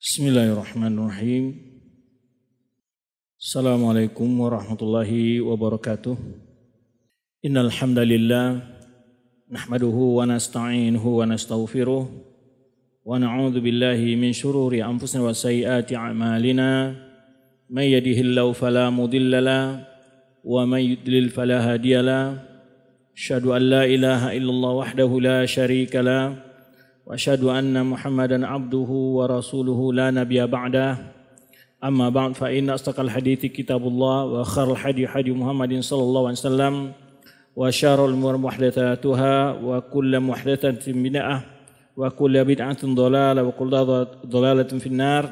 بسم الله الرحمن الرحيم السلام عليكم ورحمة الله وبركاته إن الحمد لله نحمده ونستعينه ونستغفره ونعوذ بالله من شرور أنفسنا وسيئات أعمالنا من يده الله فلا مضل له ومن يضلل فلا هادي له أشهد أن لا إله إلا الله وحده لا شريك له وأشهد أن محمدا عبده ورسوله لا نبي بعده. أما بعد فإن أصدق الحديث كتاب الله وخير الحديث حديث محمد صلى الله عليه وسلم وشر الأمور محدثاتها وكل محدثة بدعة وكل بدعة ضلالة وكل ضلالة في النار.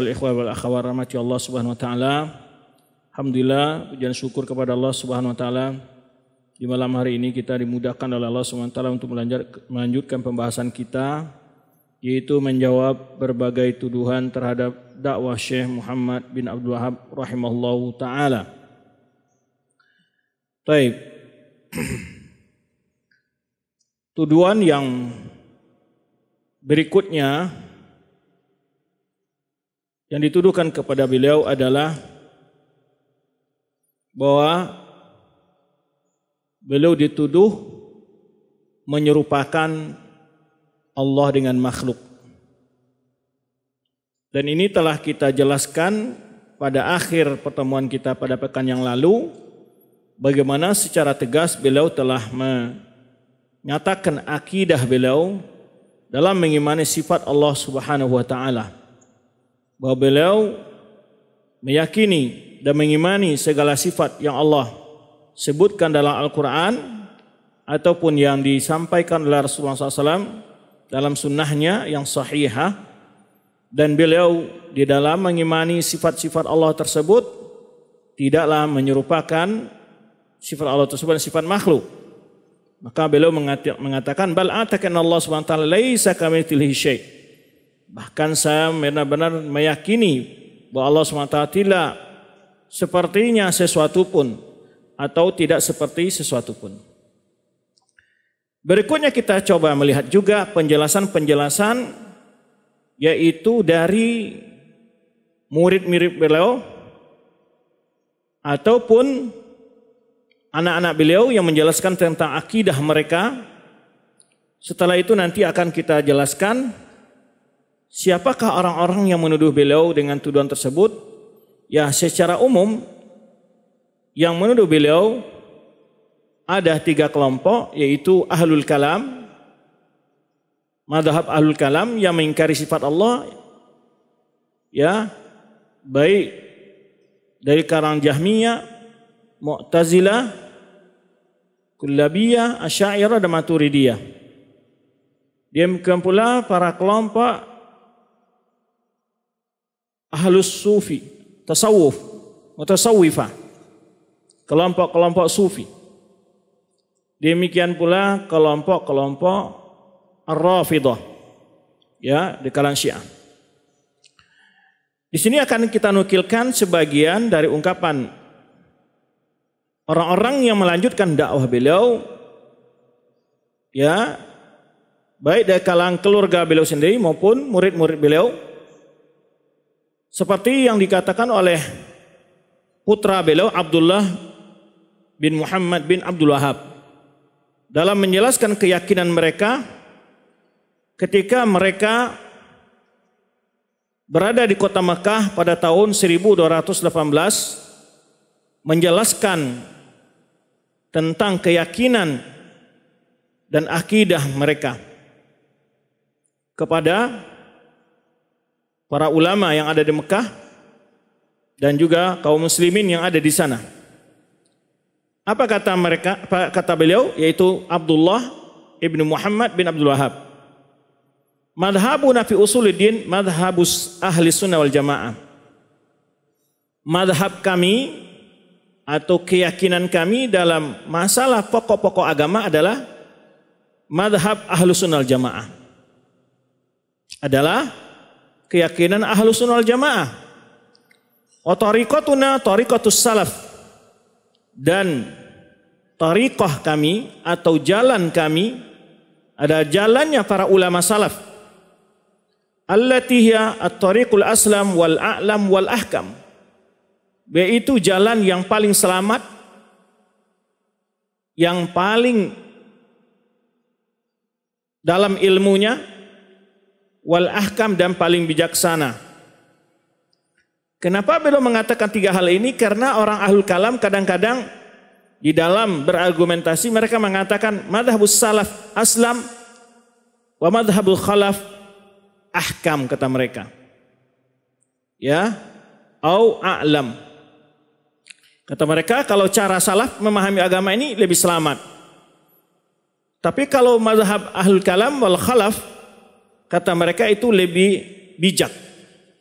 الإخوة والأخوات رحمة الله سبحانه وتعالى. Alhamdulillah pujian syukur kepada Allah Subhanahu wa taala di malam hari ini kita dimudahkan oleh Allah SWT untuk melanjutkan pembahasan kita yaitu menjawab berbagai tuduhan terhadap dakwah Syekh Muhammad bin Abdul Wahab rahimahullah taala. Baik. Tuduhan yang berikutnya yang dituduhkan kepada beliau adalah bahwa beliau dituduh menyerupakan Allah dengan makhluk. Dan ini telah kita jelaskan pada akhir pertemuan kita pada pekan yang lalu bagaimana secara tegas beliau telah menyatakan akidah beliau dalam mengimani sifat Allah Subhanahu wa taala. Bahwa beliau meyakini dan mengimani segala sifat yang Allah sebutkan dalam Al-Quran ataupun yang disampaikan oleh Rasulullah SAW dalam sunnahnya yang sahihah dan beliau di dalam mengimani sifat-sifat Allah tersebut tidaklah menyerupakan sifat Allah tersebut sifat makhluk. Maka beliau mengatakan bal atakan Allah wa taala laisa kamitsilihi syai. Bahkan saya benar-benar meyakini bahwa Allah taala tidak sepertinya sesuatu pun atau tidak seperti sesuatu pun. Berikutnya kita coba melihat juga penjelasan-penjelasan yaitu dari murid mirip beliau ataupun anak-anak beliau yang menjelaskan tentang akidah mereka. Setelah itu nanti akan kita jelaskan siapakah orang-orang yang menuduh beliau dengan tuduhan tersebut. Ya secara umum yang menuduh beliau ada tiga kelompok yaitu ahlul kalam madhab ahlul kalam yang mengingkari sifat Allah ya baik dari karang Jahmiyah Mu'tazilah Kullabiyah Asy'ariyah dan Maturidiyah. Demikian pula para kelompok ahlus sufi tasawuf mutasawwifah kelompok-kelompok sufi. Demikian pula kelompok-kelompok Ar-Rafidah ya di kalangan Syiah. Di sini akan kita nukilkan sebagian dari ungkapan orang-orang yang melanjutkan dakwah beliau ya baik dari kalangan keluarga beliau sendiri maupun murid-murid beliau seperti yang dikatakan oleh putra beliau Abdullah bin Muhammad bin Abdul Wahab dalam menjelaskan keyakinan mereka ketika mereka berada di kota Mekah pada tahun 1218 menjelaskan tentang keyakinan dan akidah mereka kepada para ulama yang ada di Mekah dan juga kaum muslimin yang ada di sana. Apa kata mereka? Apa kata beliau? Yaitu Abdullah ibnu Muhammad bin Abdul Wahab. Madhabuna fi usuluddin madhabus ahli sunnah wal jamaah. Madhab kami atau keyakinan kami dalam masalah pokok-pokok agama adalah madhab ahlu sunnah wal jamaah. Adalah keyakinan ahlu sunnah wal jamaah. Otorikotuna torikotus salaf dan tariqah kami atau jalan kami ada jalannya para ulama salaf. Allati hiya at-tariqul aslam wal a'lam wal ahkam. Yaitu jalan yang paling selamat yang paling dalam ilmunya wal ahkam dan paling bijaksana Kenapa beliau mengatakan tiga hal ini? Karena orang ahlul kalam kadang-kadang di dalam berargumentasi mereka mengatakan madhabus salaf aslam wa madhabul khalaf ahkam kata mereka. Ya, au a'lam. Kata mereka kalau cara salaf memahami agama ini lebih selamat. Tapi kalau madhab ahlul kalam wal khalaf kata mereka itu lebih bijak.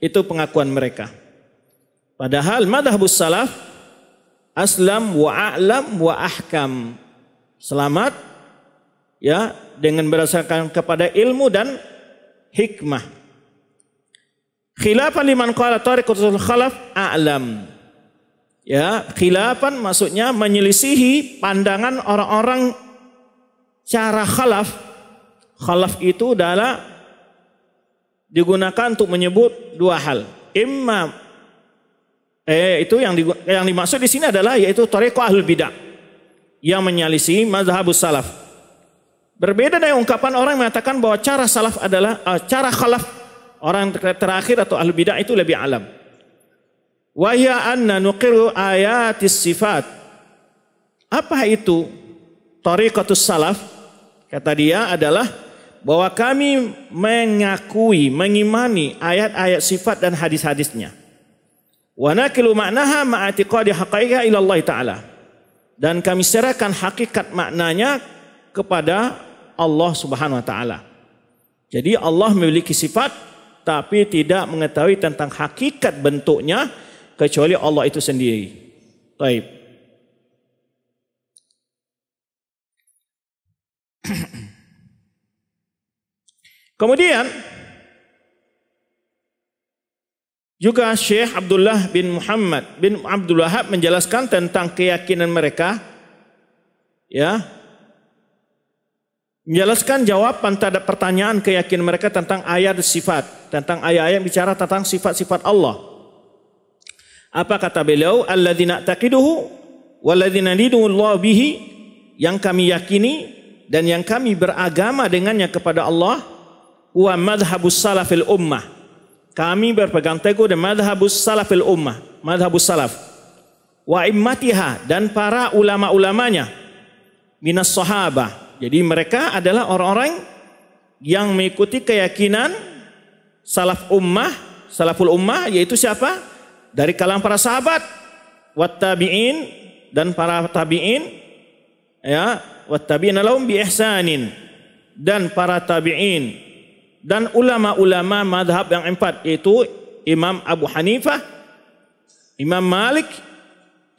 Itu pengakuan mereka. Padahal madhabus salaf aslam wa a'lam wa ahkam. Selamat ya dengan berdasarkan kepada ilmu dan hikmah. Khilafan liman qala tariqatul khalaf a'lam. Ya, khilafan maksudnya menyelisihi pandangan orang-orang cara khalaf. Khalaf itu adalah digunakan untuk menyebut dua hal. Imma Eh itu yang di, yang dimaksud di sini adalah yaitu tariqah ahlul bidah yang menyalisi mazhabus salaf. Berbeda dengan ungkapan orang yang mengatakan bahwa cara salaf adalah uh, cara khalaf orang terakhir atau ahlul bidah itu lebih alam. Wa hiya anna nuqiru ayatis sifat. Apa itu tariqatus salaf? Kata dia adalah bahwa kami mengakui, mengimani ayat-ayat sifat dan hadis-hadisnya. Wa nakilu maknaha ma'atiqadi haqaiha ila Allah Ta'ala. Dan kami serahkan hakikat maknanya kepada Allah Subhanahu wa taala. Jadi Allah memiliki sifat tapi tidak mengetahui tentang hakikat bentuknya kecuali Allah itu sendiri. Baik. Kemudian Juga Syekh Abdullah bin Muhammad bin Abdul Wahab menjelaskan tentang keyakinan mereka ya menjelaskan jawaban terhadap pertanyaan keyakinan mereka tentang ayat sifat, tentang ayat-ayat bicara tentang sifat-sifat Allah. Apa kata beliau? Alladzina taqiduhu walladzina Allah bihi yang kami yakini dan yang kami beragama dengannya kepada Allah wa madhhabus salafil ummah kami berpegang teguh dengan madhabus salafil ummah, madhabus salaf. Wa immatiha dan para ulama-ulamanya minas sahabah. Jadi mereka adalah orang-orang yang mengikuti keyakinan salaf ummah, salaful ummah yaitu siapa? Dari kalangan para sahabat, wat tabi'in dan para tabi'in ya, wat tabi'in lahum bi ihsanin dan para tabi'in dan ulama-ulama madhab yang empat yaitu Imam Abu Hanifah, Imam Malik,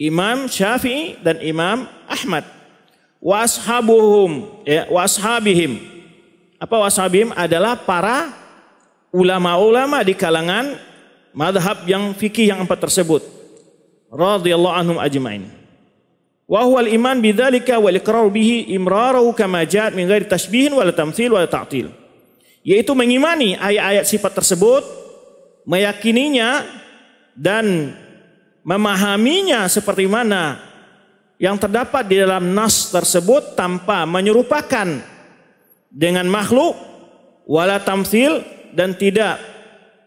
Imam Syafi'i dan Imam Ahmad. Wa ashabuhum ya, wa ashabihim. Apa washabihim adalah para ulama-ulama di kalangan madhab yang fikih yang empat tersebut. Radhiyallahu anhum ajma'in. Wa huwa al-iman bidzalika wal iqrar bihi imrarahu kama ja'at min ghairi tashbihin wala tamthil wala ta'til yaitu mengimani ayat-ayat sifat tersebut, meyakininya dan memahaminya seperti mana yang terdapat di dalam nas tersebut tanpa menyerupakan dengan makhluk wala tamsil dan tidak.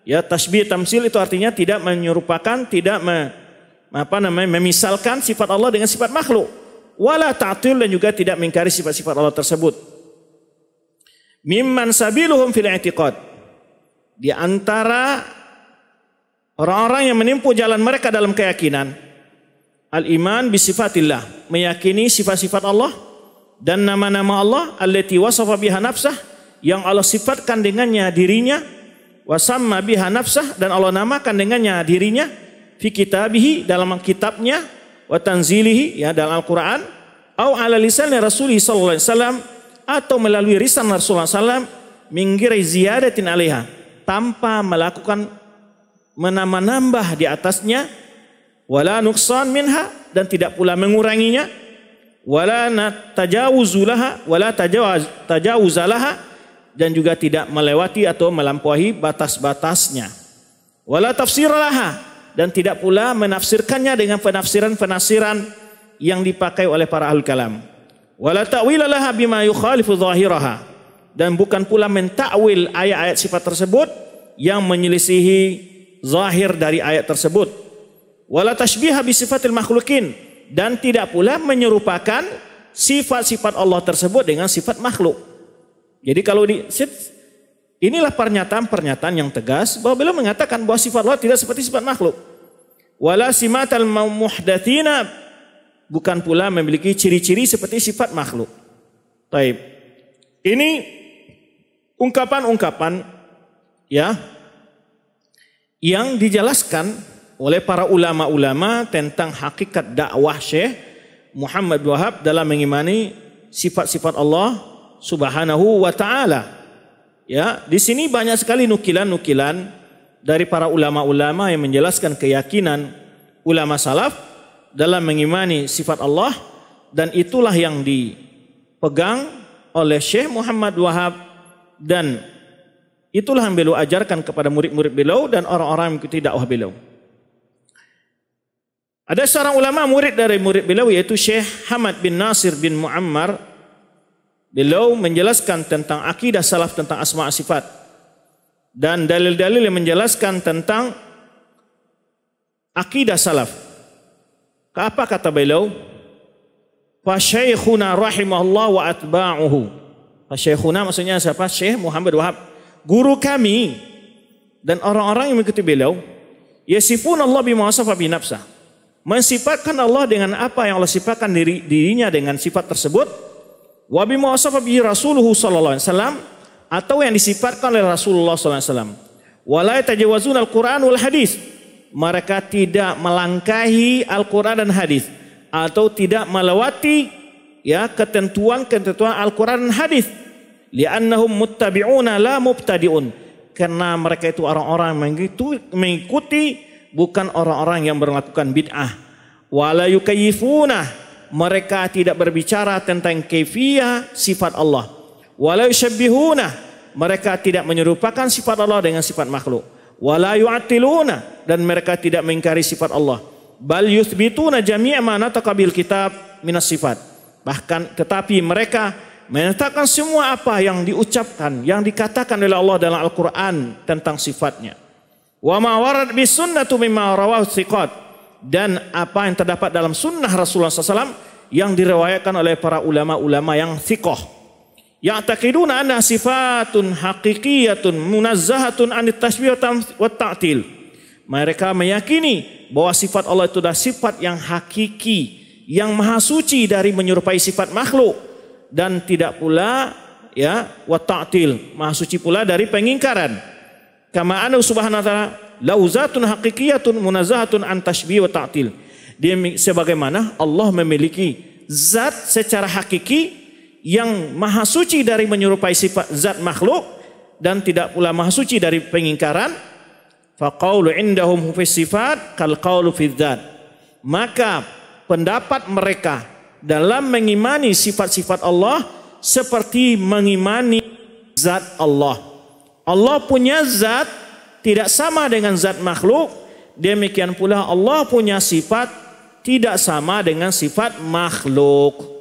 Ya tasbih tamsil itu artinya tidak menyerupakan tidak me, apa namanya memisalkan sifat Allah dengan sifat makhluk. Wala ta'til dan juga tidak mengingkari sifat-sifat Allah tersebut mimman sabiluhum fil i'tiqad. Di antara orang-orang yang menempuh jalan mereka dalam keyakinan al-iman bi sifatillah, meyakini sifat-sifat Allah dan nama-nama Allah allati wasafa biha nafsah yang Allah sifatkan dengannya dirinya wasamma biha nafsah dan Allah namakan dengannya dirinya fi kitabihi dalam kitabnya wa tanzilihi ya dalam Al-Qur'an au ala lisan Rasulullah sallallahu alaihi wasallam atau melalui risan Rasulullah SAW minggirai ziyadatin alaiha tanpa melakukan menambah-nambah di atasnya wala nuksan minha dan tidak pula menguranginya wala tajawuzulaha wala tajawuz tajawuzalaha dan juga tidak melewati atau melampaui batas-batasnya. Wala tafsir laha dan tidak pula menafsirkannya dengan penafsiran-penafsiran yang dipakai oleh para ahli kalam. Wala ta'wil laha bima yukhalifu zahiraha dan bukan pula mentakwil ayat-ayat sifat tersebut yang menyelisihi zahir dari ayat tersebut. Wala tashbiha bi sifatil makhlukin dan tidak pula menyerupakan sifat-sifat Allah tersebut dengan sifat makhluk. Jadi kalau di inilah pernyataan-pernyataan yang tegas bahwa beliau mengatakan bahwa sifat Allah tidak seperti sifat makhluk. Wala simatal muhdatsina bukan pula memiliki ciri-ciri seperti sifat makhluk. Taib. Ini ungkapan-ungkapan ya yang dijelaskan oleh para ulama-ulama tentang hakikat dakwah Syekh Muhammad Wahab dalam mengimani sifat-sifat Allah Subhanahu wa taala. Ya, di sini banyak sekali nukilan-nukilan dari para ulama-ulama yang menjelaskan keyakinan ulama salaf dalam mengimani sifat Allah dan itulah yang dipegang oleh Syekh Muhammad Wahab dan itulah yang beliau ajarkan kepada murid-murid beliau dan orang-orang yang mengikuti dakwah beliau. Ada seorang ulama murid dari murid beliau yaitu Syekh Hamad bin Nasir bin Muammar. Beliau menjelaskan tentang akidah salaf tentang asma sifat dan dalil-dalil yang menjelaskan tentang akidah salaf. Apa kata beliau? Fa syaikhuna rahimahullah wa atba'uhu. Fa syaikhuna maksudnya siapa? Syekh Muhammad Wahab. Guru kami dan orang-orang yang mengikuti beliau yasifun Allah bima wasafa bi mensifatkan Allah dengan apa yang Allah sifatkan diri, dirinya dengan sifat tersebut wa bima wasafa bihi rasuluhu sallallahu alaihi wasallam atau yang disifatkan oleh Rasulullah sallallahu alaihi wasallam wala yatajawazun al-Qur'an wal hadis mereka tidak melangkahi Al-Qur'an dan hadis atau tidak melewati ya ketentuan-ketentuan Al-Qur'an dan hadis li'annahum muttabi'una la mubtadi'un karena mereka itu orang-orang mengikuti bukan orang-orang yang melakukan bid'ah. Wala yukayyifuna mereka tidak berbicara tentang kefiyah sifat Allah. Wala yushabbihuna mereka tidak menyerupakan sifat Allah dengan sifat makhluk. Wala yu'attiluna dan mereka tidak mengingkari sifat Allah. Bal yuthbituna jami'a ma nataqa bil kitab minas sifat. Bahkan tetapi mereka menyatakan semua apa yang diucapkan, yang dikatakan oleh Allah dalam Al-Quran tentang sifatnya. Wa ma warad bis sunnatu mimma rawahu thiqat dan apa yang terdapat dalam sunnah Rasulullah SAW yang diriwayatkan oleh para ulama-ulama yang thiqah. Ya'taqiduna anna sifatun haqiqiyatun munazzahatun anit tashbih wa ta'til. Mereka meyakini bahwa sifat Allah itu adalah sifat yang hakiki, yang maha suci dari menyerupai sifat makhluk dan tidak pula ya wa ta'til, maha suci pula dari pengingkaran. Kama anu subhanahu wa ta'ala lauzatun haqiqiyatun munazahatun an tashbih wa ta'til. Dia sebagaimana Allah memiliki zat secara hakiki yang maha suci dari menyerupai sifat zat makhluk dan tidak pula maha suci dari pengingkaran. Faqaulu indahum fi sifat kal qaulu fi dzat. Maka pendapat mereka dalam mengimani sifat-sifat Allah seperti mengimani zat Allah. Allah punya zat tidak sama dengan zat makhluk. Demikian pula Allah punya sifat tidak sama dengan sifat makhluk.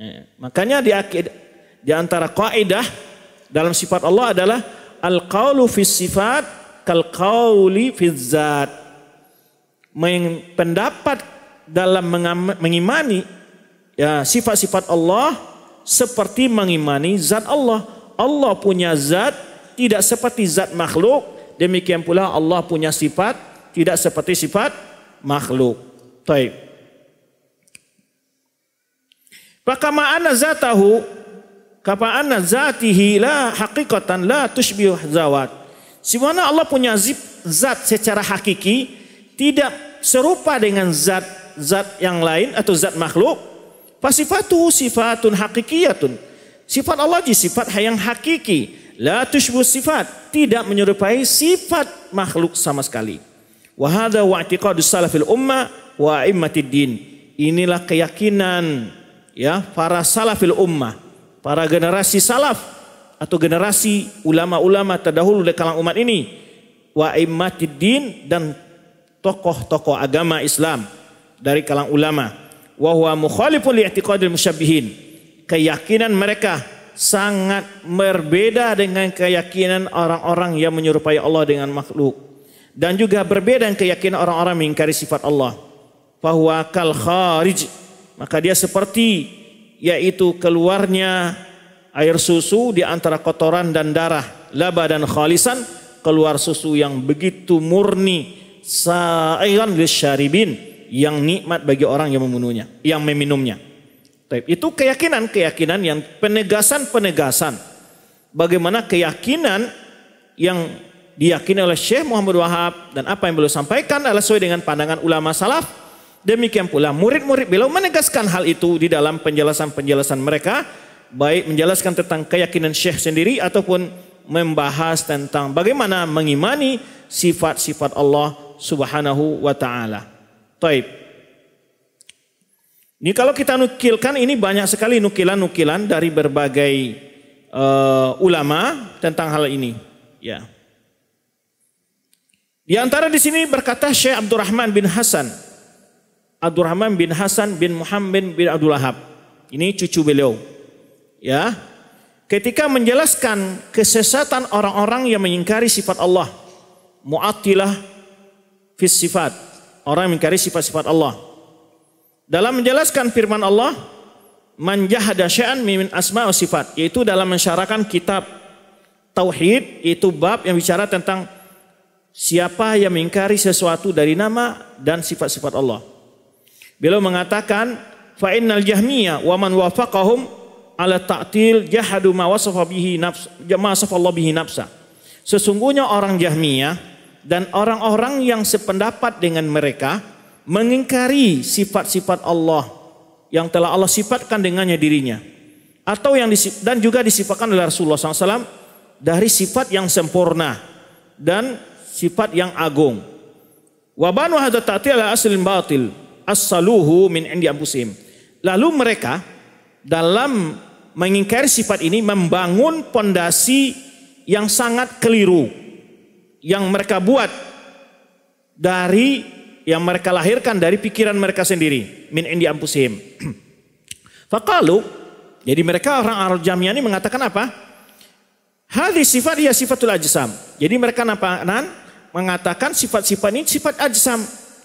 Ya, makanya di, di antara kaidah dalam sifat Allah adalah al-qaulu fi sifat kal qauli fi zat. Pendapat dalam mengimani ya sifat-sifat Allah seperti mengimani zat Allah. Allah punya zat tidak seperti zat makhluk, demikian pula Allah punya sifat tidak seperti sifat makhluk. Baik. Fakama anna zatahu kapa anna zatihi la haqiqatan la tushbih zawat. Simana Allah punya zat secara hakiki tidak serupa dengan zat zat yang lain atau zat makhluk. Fasifatuhu sifatun hakikiyatun Sifat Allah di sifat yang hakiki. La tushbu sifat. Tidak menyerupai sifat makhluk sama sekali. Wahada wa i'tiqadu salafil umma wa immatid din. Inilah keyakinan ya para salafil ummah, para generasi salaf atau generasi ulama-ulama terdahulu dari kalangan umat ini wa din dan tokoh-tokoh agama Islam dari kalangan ulama wa huwa mukhalifun li i'tiqadil musyabbihin keyakinan mereka sangat berbeda dengan keyakinan orang-orang yang menyerupai Allah dengan makhluk. Dan juga berbeda dengan keyakinan orang-orang mengingkari sifat Allah. Fahuwa kal kharij maka dia seperti yaitu keluarnya air susu di antara kotoran dan darah laba dan khalisan keluar susu yang begitu murni sa'iran lisyaribin yang nikmat bagi orang yang memenuhnya yang meminumnya. Itu keyakinan-keyakinan yang penegasan-penegasan. Bagaimana keyakinan yang diyakini oleh Syekh Muhammad Wahab dan apa yang beliau sampaikan adalah sesuai dengan pandangan ulama salaf demikian pula murid-murid beliau menegaskan hal itu di dalam penjelasan-penjelasan mereka baik menjelaskan tentang keyakinan Syekh sendiri ataupun membahas tentang bagaimana mengimani sifat-sifat Allah Subhanahu wa taala. Taib. Ini kalau kita nukilkan ini banyak sekali nukilan-nukilan dari berbagai uh, ulama tentang hal ini. Ya. Di antara di sini berkata Syekh Abdurrahman bin Hasan. Abdurrahman bin Hasan bin Muhammad bin Abdul Wahab. Ini cucu beliau. Ya. Ketika menjelaskan kesesatan orang-orang yang mengingkari sifat Allah mu'attilah fis sifat. Orang yang mengingkari sifat-sifat Allah. Dalam menjelaskan firman Allah man jahada syai'an asma wa sifat yaitu dalam mensyarahkan kitab tauhid yaitu bab yang bicara tentang siapa yang mengingkari sesuatu dari nama dan sifat-sifat Allah beliau mengatakan fa innal jahmiyah wa man wafaqahum ala ta'til jahadu ma wasafa bihi nafs ma Allah bihi nafsa. Sesungguhnya orang Jahmiyah dan orang-orang yang sependapat dengan mereka mengingkari sifat-sifat Allah yang telah Allah sifatkan dengannya dirinya atau yang dan juga disifatkan oleh Rasulullah SAW dari sifat yang sempurna dan sifat yang agung. Wabanu hadza ta'til ala aslin batil as-saluhu min indi anfusihim. Lalu mereka dalam mengingkari sifat ini membangun pondasi yang sangat keliru yang mereka buat dari yang mereka lahirkan dari pikiran mereka sendiri min indi ampusihim. Fakalu jadi mereka orang Arab Jamiah ini mengatakan apa? Hadis sifat dia sifatul ajsam. Jadi mereka apa? mengatakan sifat-sifat ini sifat ajsam.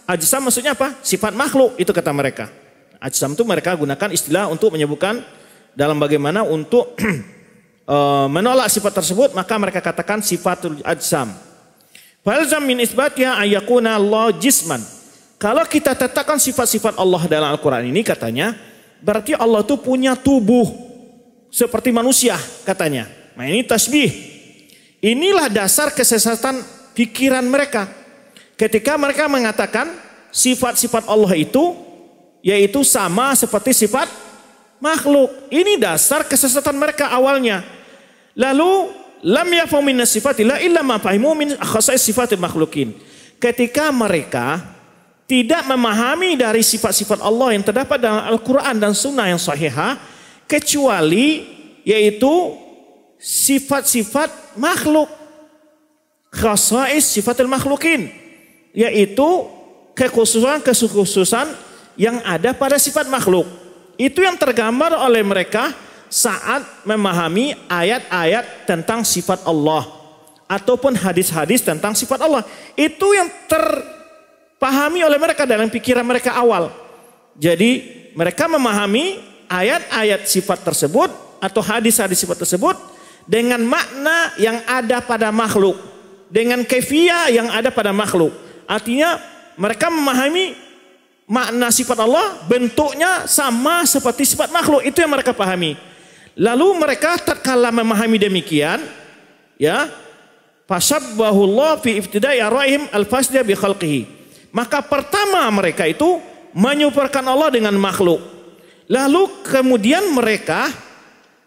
Ajsam maksudnya apa? Sifat makhluk itu kata mereka. Ajsam itu mereka gunakan istilah untuk menyebutkan dalam bagaimana untuk uh, menolak sifat tersebut maka mereka katakan sifatul ajsam. Falzam min isbatiha ayakuna Allah jisman. Kalau kita tetapkan sifat-sifat Allah dalam Al-Quran ini katanya, berarti Allah itu punya tubuh seperti manusia katanya. Nah ini tasbih. Inilah dasar kesesatan pikiran mereka. Ketika mereka mengatakan sifat-sifat Allah itu yaitu sama seperti sifat makhluk. Ini dasar kesesatan mereka awalnya. Lalu lam yafhamu min sifatillah illa ma fahimu min khasais sifatil makhlukin. Ketika mereka tidak memahami dari sifat-sifat Allah yang terdapat dalam Al-Quran dan Sunnah yang sahihah, kecuali yaitu sifat-sifat makhluk. Khasais sifatil makhlukin. Yaitu kekhususan-kekhususan yang ada pada sifat makhluk. Itu yang tergambar oleh mereka saat memahami ayat-ayat tentang sifat Allah ataupun hadis-hadis tentang sifat Allah. Itu yang terpahami oleh mereka dalam pikiran mereka awal. Jadi mereka memahami ayat-ayat sifat tersebut atau hadis-hadis sifat tersebut dengan makna yang ada pada makhluk, dengan kefiah yang ada pada makhluk. Artinya mereka memahami makna sifat Allah bentuknya sama seperti sifat makhluk. Itu yang mereka pahami. Lalu mereka tatkala memahami demikian ya fasabbahullah fi ibtida'i arwahim al-fasda bi khalqihi. Maka pertama mereka itu menyuparkan Allah dengan makhluk. Lalu kemudian mereka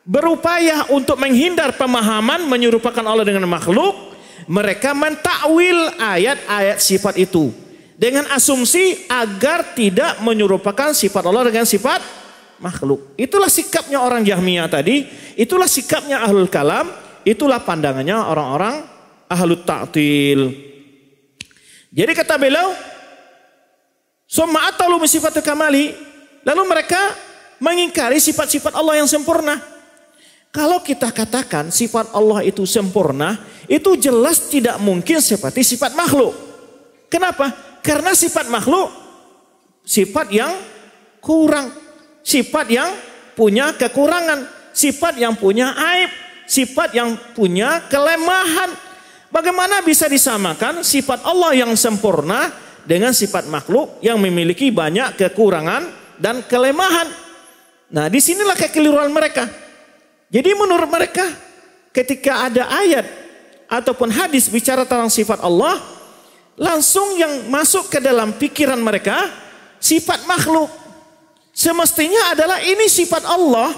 berupaya untuk menghindar pemahaman menyerupakan Allah dengan makhluk mereka mentakwil ayat-ayat sifat itu dengan asumsi agar tidak menyerupakan sifat Allah dengan sifat makhluk. Itulah sikapnya orang Jahmiyah tadi, itulah sikapnya Ahlul Kalam, itulah pandangannya orang-orang Ahlut Ta'til. Jadi kata beliau, Summa atalu sifatul kamali. Lalu mereka mengingkari sifat-sifat Allah yang sempurna. Kalau kita katakan sifat Allah itu sempurna, itu jelas tidak mungkin seperti sifat makhluk. Kenapa? Karena sifat makhluk sifat yang kurang, sifat yang punya kekurangan, sifat yang punya aib, sifat yang punya kelemahan. Bagaimana bisa disamakan sifat Allah yang sempurna dengan sifat makhluk yang memiliki banyak kekurangan dan kelemahan. Nah, di sinilah kekeliruan mereka. Jadi menurut mereka, ketika ada ayat ataupun hadis bicara tentang sifat Allah, langsung yang masuk ke dalam pikiran mereka sifat makhluk. Semestinya adalah ini sifat Allah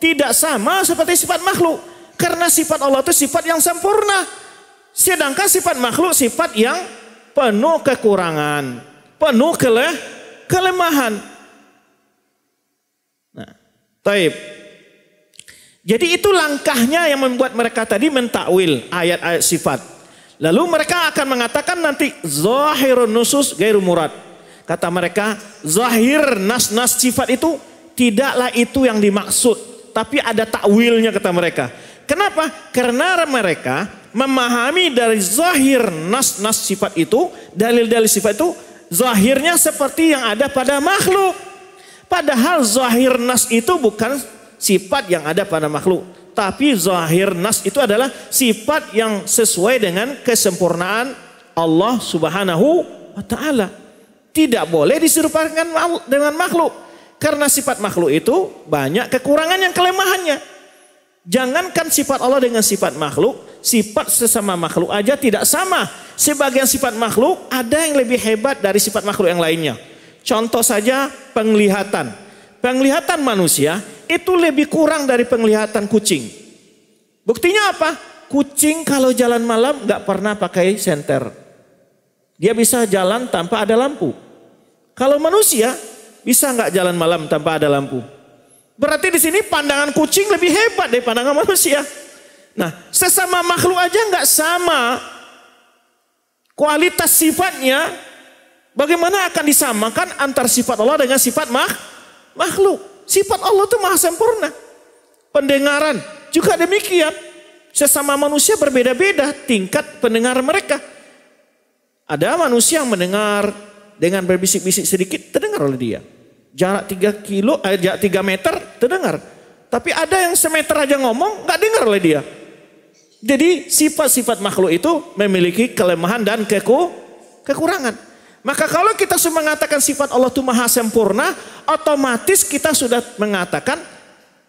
tidak sama seperti sifat makhluk. Karena sifat Allah itu sifat yang sempurna. Sedangkan sifat makhluk sifat yang penuh kekurangan, penuh kele, kelemahan. Nah, taib. Jadi itu langkahnya yang membuat mereka tadi mentakwil ayat-ayat sifat. Lalu mereka akan mengatakan nanti zahirun nusus gairu murad. Kata mereka, zahir nas-nas sifat itu tidaklah itu yang dimaksud, tapi ada takwilnya kata mereka. Kenapa? Karena mereka memahami dari zahir nas-nas sifat itu, dalil-dalil sifat itu, zahirnya seperti yang ada pada makhluk. Padahal zahir nas itu bukan sifat yang ada pada makhluk. Tapi zahir nas itu adalah sifat yang sesuai dengan kesempurnaan Allah subhanahu wa ta'ala. Tidak boleh diserupakan dengan makhluk. Karena sifat makhluk itu banyak kekurangan yang kelemahannya. Jangankan sifat Allah dengan sifat makhluk, sifat sesama makhluk aja tidak sama. Sebagian sifat makhluk ada yang lebih hebat dari sifat makhluk yang lainnya. Contoh saja penglihatan. Penglihatan manusia itu lebih kurang dari penglihatan kucing. Buktinya apa? Kucing kalau jalan malam nggak pernah pakai senter. Dia bisa jalan tanpa ada lampu. Kalau manusia bisa nggak jalan malam tanpa ada lampu? Berarti di sini pandangan kucing lebih hebat dari pandangan manusia. Nah, sesama makhluk aja nggak sama kualitas sifatnya. Bagaimana akan disamakan antar sifat Allah dengan sifat mak makhluk? Sifat Allah itu maha sempurna. Pendengaran juga demikian. Sesama manusia berbeda-beda tingkat pendengar mereka. Ada manusia yang mendengar dengan berbisik-bisik sedikit terdengar oleh dia jarak 3 kilo, eh, jarak 3 meter terdengar. Tapi ada yang semeter aja ngomong nggak dengar oleh dia. Jadi sifat-sifat makhluk itu memiliki kelemahan dan keku, kekurangan. Maka kalau kita sudah mengatakan sifat Allah itu maha sempurna, otomatis kita sudah mengatakan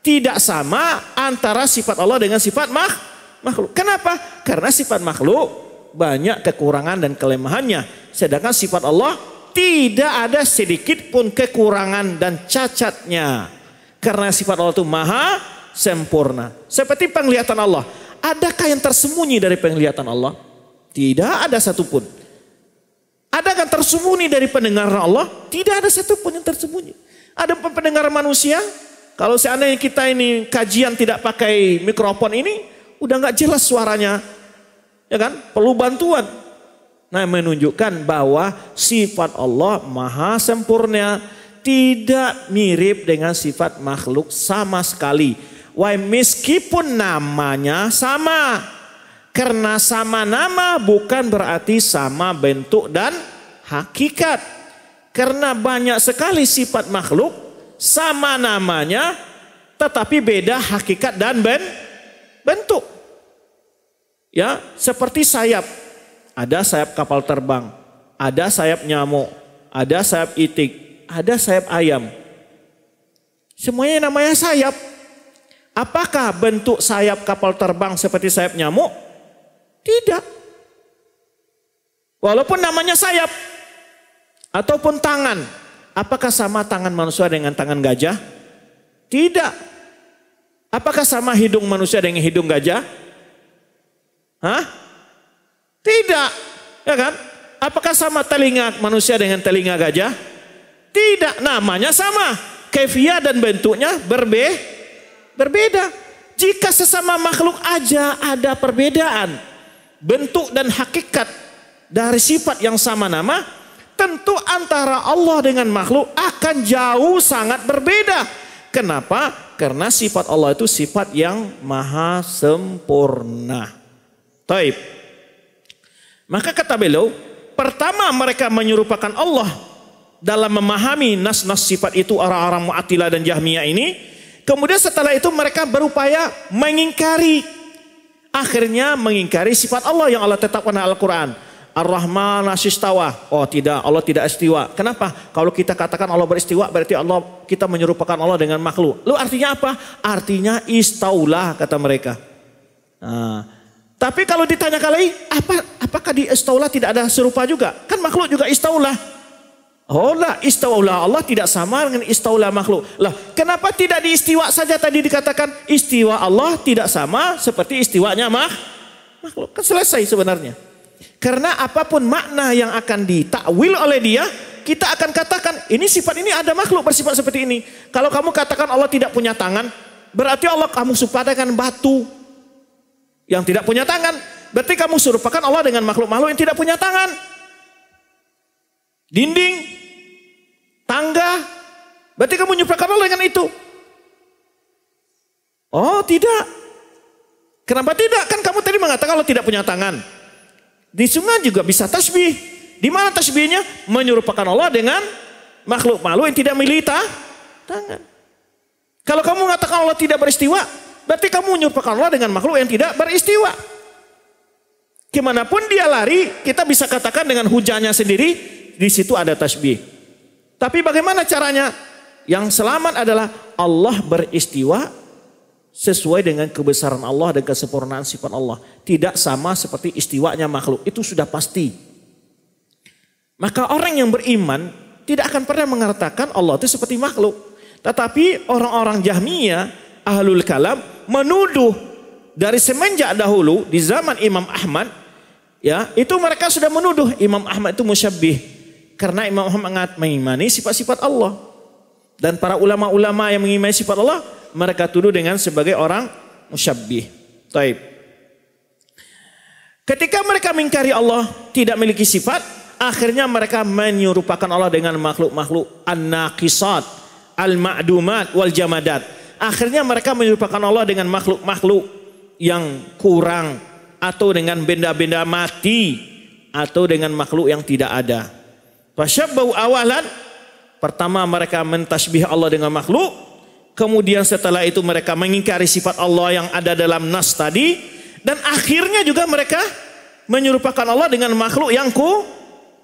tidak sama antara sifat Allah dengan sifat mak makhluk. Kenapa? Karena sifat makhluk banyak kekurangan dan kelemahannya. Sedangkan sifat Allah tidak ada sedikit pun kekurangan dan cacatnya. Karena sifat Allah itu maha sempurna. Seperti penglihatan Allah. Adakah yang tersembunyi dari penglihatan Allah? Tidak ada satupun. Adakah tersembunyi dari pendengaran Allah? Tidak ada satupun yang tersembunyi. Ada pendengar manusia? Kalau seandainya kita ini kajian tidak pakai mikrofon ini, udah nggak jelas suaranya, ya kan? Perlu bantuan. Nah menunjukkan bahwa sifat Allah maha sempurna. Tidak mirip dengan sifat makhluk sama sekali. Why meskipun namanya sama. Karena sama nama bukan berarti sama bentuk dan hakikat. Karena banyak sekali sifat makhluk sama namanya tetapi beda hakikat dan bentuk. Ya, seperti sayap ada sayap kapal terbang, ada sayap nyamuk, ada sayap itik, ada sayap ayam. Semuanya namanya sayap. Apakah bentuk sayap kapal terbang seperti sayap nyamuk? Tidak. Walaupun namanya sayap ataupun tangan, apakah sama tangan manusia dengan tangan gajah? Tidak. Apakah sama hidung manusia dengan hidung gajah? Hah? Tidak. Ya kan? Apakah sama telinga manusia dengan telinga gajah? Tidak, namanya sama. kefiah dan bentuknya berbe berbeda. Jika sesama makhluk aja ada perbedaan bentuk dan hakikat dari sifat yang sama nama, tentu antara Allah dengan makhluk akan jauh sangat berbeda. Kenapa? Karena sifat Allah itu sifat yang maha sempurna. Taib. Maka kata beliau, pertama mereka menyerupakan Allah dalam memahami nas-nas sifat itu orang-orang Mu'attilah dan Jahmiyah ini. Kemudian setelah itu mereka berupaya mengingkari. Akhirnya mengingkari sifat Allah yang Allah tetapkan dalam Al-Quran. Ar-Rahman asistawa. Oh tidak, Allah tidak istiwa. Kenapa? Kalau kita katakan Allah beristiwa berarti Allah kita menyerupakan Allah dengan makhluk. Lu artinya apa? Artinya istaulah kata mereka. Nah, tapi kalau ditanya kali apa apakah di istaulah tidak ada serupa juga? Kan makhluk juga istaulah. Oh lah istaulah Allah tidak sama dengan istaulah makhluk. Lah kenapa tidak diistiwa saja tadi dikatakan istiwa Allah tidak sama seperti istiwanya mah makhluk. Kan selesai sebenarnya. Karena apa pun makna yang akan ditakwil oleh dia, kita akan katakan ini sifat ini ada makhluk bersifat seperti ini. Kalau kamu katakan Allah tidak punya tangan, berarti Allah kamu supadakan batu yang tidak punya tangan. Berarti kamu serupakan Allah dengan makhluk-makhluk yang tidak punya tangan. Dinding, tangga, berarti kamu menyerupakan Allah dengan itu. Oh tidak. Kenapa tidak? Kan kamu tadi mengatakan Allah tidak punya tangan. Di sungai juga bisa tasbih. Di mana tasbihnya? Menyerupakan Allah dengan makhluk-makhluk yang tidak milih tangan. Kalau kamu mengatakan Allah tidak beristiwa, berarti kamu menyerupakan Allah dengan makhluk yang tidak beristiwa. Ke mana pun dia lari, kita bisa katakan dengan hujannya sendiri, di situ ada tasbih. Tapi bagaimana caranya? Yang selamat adalah Allah beristiwa sesuai dengan kebesaran Allah dan kesempurnaan sifat Allah. Tidak sama seperti istiwanya makhluk. Itu sudah pasti. Maka orang yang beriman tidak akan pernah mengatakan Allah itu seperti makhluk. Tetapi orang-orang Jahmiyah, Ahlul Kalam menuduh dari semenjak dahulu di zaman Imam Ahmad ya itu mereka sudah menuduh Imam Ahmad itu musyabbih karena Imam Ahmad mengimani sifat-sifat Allah dan para ulama-ulama yang mengimani sifat Allah mereka tuduh dengan sebagai orang musyabbih. Taib. Ketika mereka mengingkari Allah tidak memiliki sifat, akhirnya mereka menyerupakan Allah dengan makhluk-makhluk an-naqisat, al-ma'dumat wal jamadat. Akhirnya mereka menyerupakan Allah dengan makhluk-makhluk yang kurang atau dengan benda-benda mati atau dengan makhluk yang tidak ada. Fasyabbau awalan pertama mereka mentasbih Allah dengan makhluk Kemudian setelah itu mereka mengingkari sifat Allah yang ada dalam nas tadi. Dan akhirnya juga mereka menyerupakan Allah dengan makhluk yang ku,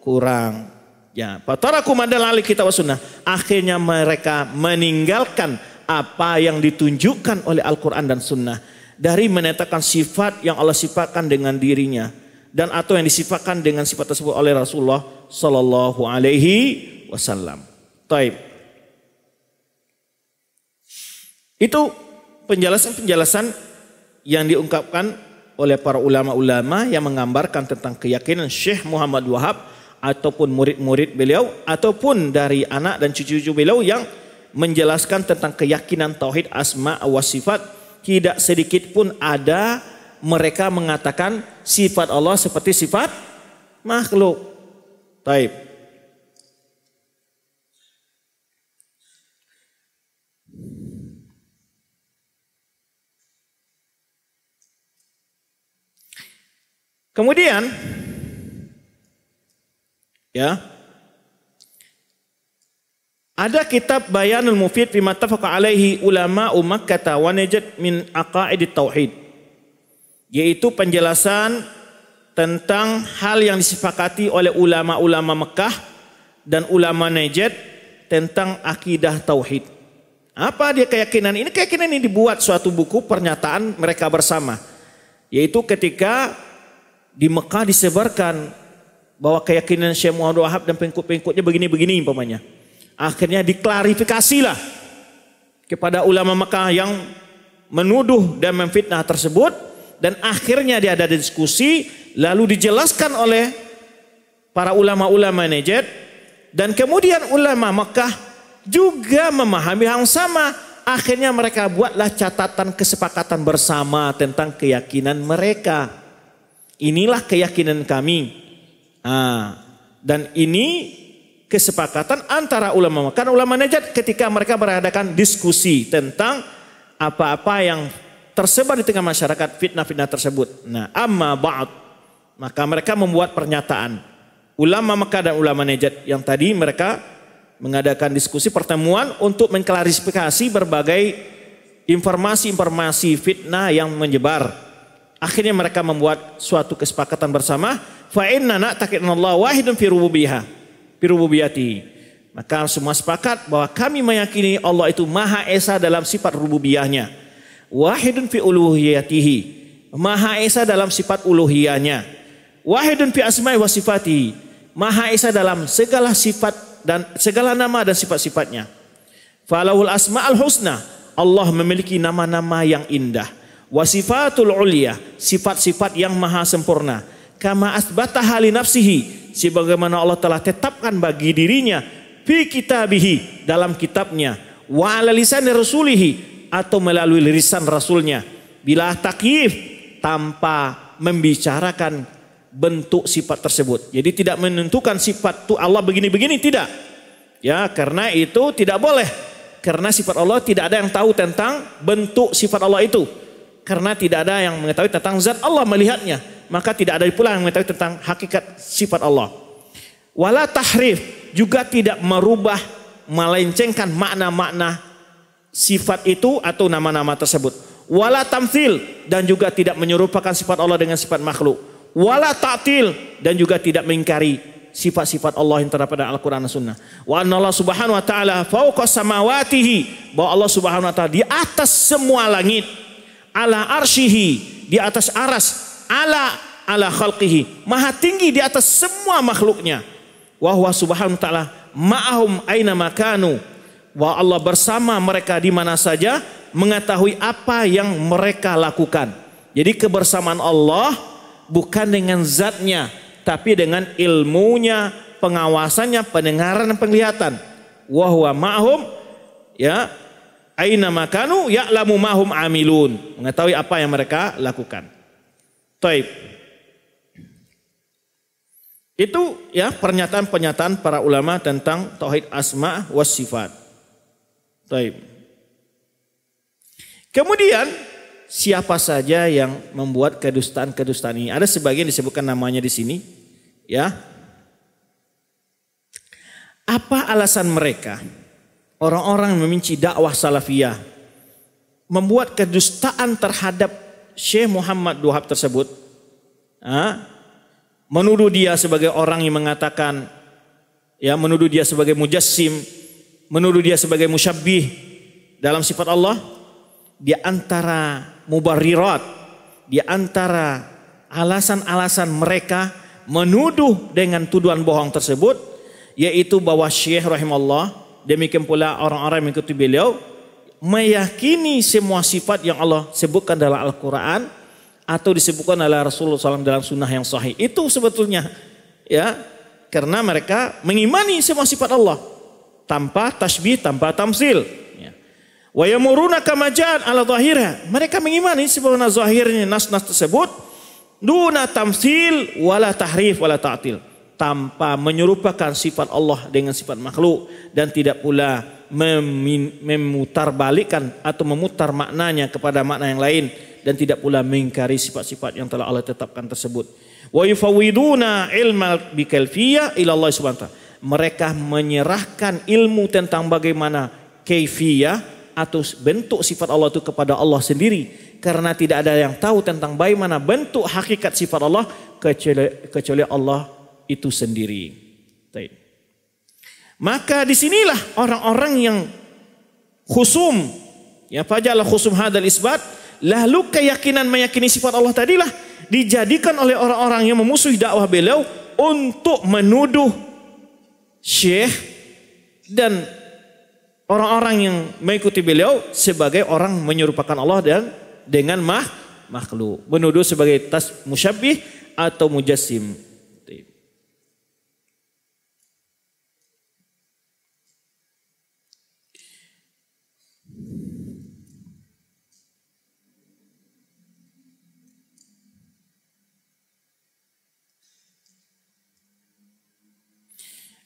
kurang. Ya, pataraku madalali kita sunnah. Akhirnya mereka meninggalkan apa yang ditunjukkan oleh Al-Quran dan Sunnah. Dari menetapkan sifat yang Allah sifatkan dengan dirinya. Dan atau yang disifatkan dengan sifat tersebut oleh Rasulullah Sallallahu Alaihi Wasallam. Taib. Itu penjelasan-penjelasan yang diungkapkan oleh para ulama-ulama yang menggambarkan tentang keyakinan Syekh Muhammad Wahab ataupun murid-murid beliau ataupun dari anak dan cucu-cucu beliau yang menjelaskan tentang keyakinan tauhid asma wa sifat tidak sedikit pun ada mereka mengatakan sifat Allah seperti sifat makhluk. Taib. Kemudian ya ada kitab Bayanul Mufid fi alaihi ulama Makkah wa Najd min aqaid tauhid yaitu penjelasan tentang hal yang disepakati oleh ulama-ulama Mekah dan ulama Najd tentang akidah tauhid. Apa dia keyakinan ini? Keyakinan ini dibuat suatu buku pernyataan mereka bersama. Yaitu ketika di Mekah disebarkan bahwa keyakinan Syekh Muhammad Wahab dan pengikut-pengikutnya begini-begini umpamanya. Akhirnya diklarifikasilah kepada ulama Mekah yang menuduh dan memfitnah tersebut dan akhirnya dia ada diskusi lalu dijelaskan oleh para ulama-ulama Najd dan kemudian ulama Mekah juga memahami hal sama. Akhirnya mereka buatlah catatan kesepakatan bersama tentang keyakinan mereka. Inilah keyakinan kami. Nah, dan ini kesepakatan antara ulama. Kan ulama najat ketika mereka beradakan diskusi tentang apa-apa yang tersebar di tengah masyarakat fitnah-fitnah tersebut. Nah, amma ba'd. Maka mereka membuat pernyataan. Ulama Mekah dan ulama Najat yang tadi mereka mengadakan diskusi pertemuan untuk mengklarifikasi berbagai informasi-informasi fitnah yang menyebar. Akhirnya mereka membuat suatu kesepakatan bersama, fa inna Allah wahidun fi rububiyyah, fi rububiyyati. Maka semua sepakat bahwa kami meyakini Allah itu Maha Esa dalam sifat rububiyahnya. Wahidun fi uluhiyatihi. Maha Esa dalam sifat uluhiyahnya. Wahidun fi asma'i wa sifati. Maha Esa dalam segala sifat dan segala nama dan sifat-sifatnya. Falahul asma'al husna. Allah memiliki nama-nama yang indah. Wasifatul ulia, sifat-sifat yang maha sempurna. Kama asbata hali nafsihi, sebagaimana Allah telah tetapkan bagi dirinya fi kitabihi dalam kitabnya wa ala lisan rasulihi atau melalui lisan rasulnya bila takyif tanpa membicarakan bentuk sifat tersebut. Jadi tidak menentukan sifat tu Allah begini-begini tidak. Ya, karena itu tidak boleh. Karena sifat Allah tidak ada yang tahu tentang bentuk sifat Allah itu. Karena tidak ada yang mengetahui tentang zat Allah melihatnya. Maka tidak ada pula yang mengetahui tentang hakikat sifat Allah. Wala tahrif juga tidak merubah melencengkan makna-makna sifat itu atau nama-nama tersebut. Wala dan juga tidak menyerupakan sifat Allah dengan sifat makhluk wala ta'til dan juga tidak mengingkari sifat-sifat Allah yang terdapat dalam Al-Quran dan Sunnah. Wa anna Allah subhanahu wa ta'ala fauqa samawatihi. Bahwa Allah subhanahu wa ta'ala di atas semua langit. Ala arshihi. Di atas aras. Ala ala khalqihi. Maha tinggi di atas semua makhluknya. Wa huwa subhanahu wa ta'ala ma'ahum aina makanu. Wa Allah bersama mereka di mana saja mengetahui apa yang mereka lakukan. Jadi kebersamaan Allah bukan dengan zatnya, tapi dengan ilmunya, pengawasannya, pendengaran dan penglihatan. Wahwa ma'hum ya aina makanu ya'lamu mahum amilun. Mengetahui apa yang mereka lakukan. Taib. Itu ya pernyataan-pernyataan para ulama tentang tauhid asma was sifat. Taib. Kemudian siapa saja yang membuat kedustaan-kedustaan ini. Ada sebagian disebutkan namanya di sini, ya. Apa alasan mereka? Orang-orang membenci dakwah salafiyah membuat kedustaan terhadap Syekh Muhammad Duhab tersebut. Ha? Menuduh dia sebagai orang yang mengatakan ya menuduh dia sebagai mujassim, menuduh dia sebagai musyabbih dalam sifat Allah di antara mubarirat di antara alasan-alasan mereka menuduh dengan tuduhan bohong tersebut yaitu bahwa Syekh rahimahullah demikian pula orang-orang yang mengikuti beliau meyakini semua sifat yang Allah sebutkan dalam Al-Quran atau disebutkan oleh Rasulullah SAW dalam sunnah yang sahih. Itu sebetulnya ya karena mereka mengimani semua sifat Allah tanpa tasbih tanpa tamsil Wa yamuruna kama ala zahirha. Mereka mengimani sebagaimana zahirnya nas-nas tersebut. Duna tamsil wala tahrif wala ta'til. Tanpa menyerupakan sifat Allah dengan sifat makhluk. Dan tidak pula memutarbalikkan atau memutar maknanya kepada makna yang lain. Dan tidak pula mengingkari sifat-sifat yang telah Allah tetapkan tersebut. Wa yufawwiduna ilmal bikalfiyah ila Allah Subhanahu Mereka menyerahkan ilmu tentang bagaimana kaifiyah atau bentuk sifat Allah itu kepada Allah sendiri karena tidak ada yang tahu tentang bagaimana bentuk hakikat sifat Allah kecuali, kecuali Allah itu sendiri. Maka di sinilah orang-orang yang khusum ya fajalah khusum hadal isbat lalu keyakinan meyakini sifat Allah tadilah dijadikan oleh orang-orang yang memusuhi dakwah beliau untuk menuduh syekh dan orang-orang yang mengikuti beliau sebagai orang menyerupakan Allah dan dengan mah makhluk. Menuduh sebagai tas musyabbih atau mujassim.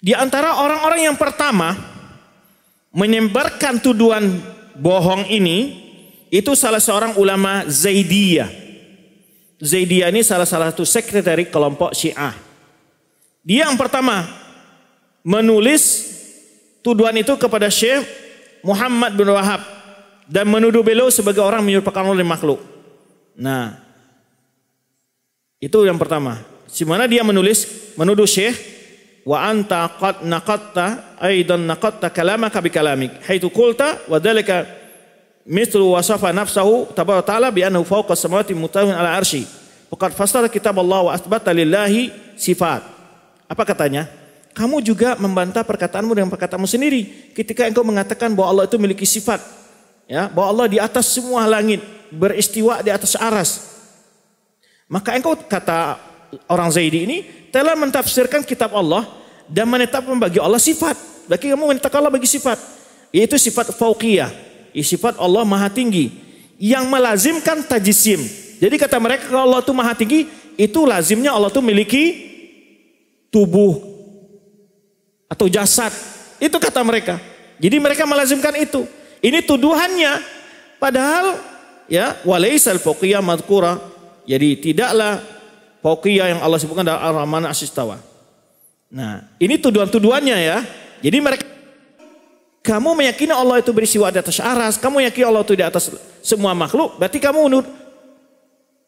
Di antara orang-orang yang pertama menyebarkan tuduhan bohong ini itu salah seorang ulama Zaidiyah. Zaidiyah ini salah satu sekretari kelompok Syiah. Dia yang pertama menulis tuduhan itu kepada Syekh Muhammad bin Wahab dan menuduh beliau sebagai orang menyerupakan oleh makhluk. Nah, itu yang pertama. Di mana dia menulis menuduh Syekh wa anta qad naqatta aidan naqatta kalamaka bi kalamik haitsu qulta wa dzalika mithlu wasafa nafsahu tabaraka ta'ala bi annahu fawqa samawati mutawin ala arsy faqad fassara kitab Allah wa asbata lillahi sifat. Apa katanya? Kamu juga membantah perkataanmu dengan perkataanmu sendiri ketika engkau mengatakan bahwa Allah itu memiliki sifat ya bahwa Allah di atas semua langit beristiwa di atas aras. Maka engkau kata orang Zaidi ini telah mentafsirkan kitab Allah dan menetapkan bagi Allah sifat. Bagi kamu menetapkan Allah bagi sifat. Yaitu sifat fauqiyah. Sifat Allah maha tinggi. Yang melazimkan tajisim. Jadi kata mereka kalau Allah itu maha tinggi, itu lazimnya Allah itu memiliki tubuh atau jasad. Itu kata mereka. Jadi mereka melazimkan itu. Ini tuduhannya. Padahal ya walaisal fauqiyah madkura. Jadi tidaklah Fauqiyah yang Allah sebutkan dalam Ar-Rahman Asistawa. Nah, ini tuduhan-tuduhannya ya. Jadi mereka kamu meyakini Allah itu berisiwa di atas aras, kamu yakin Allah itu di atas semua makhluk, berarti kamu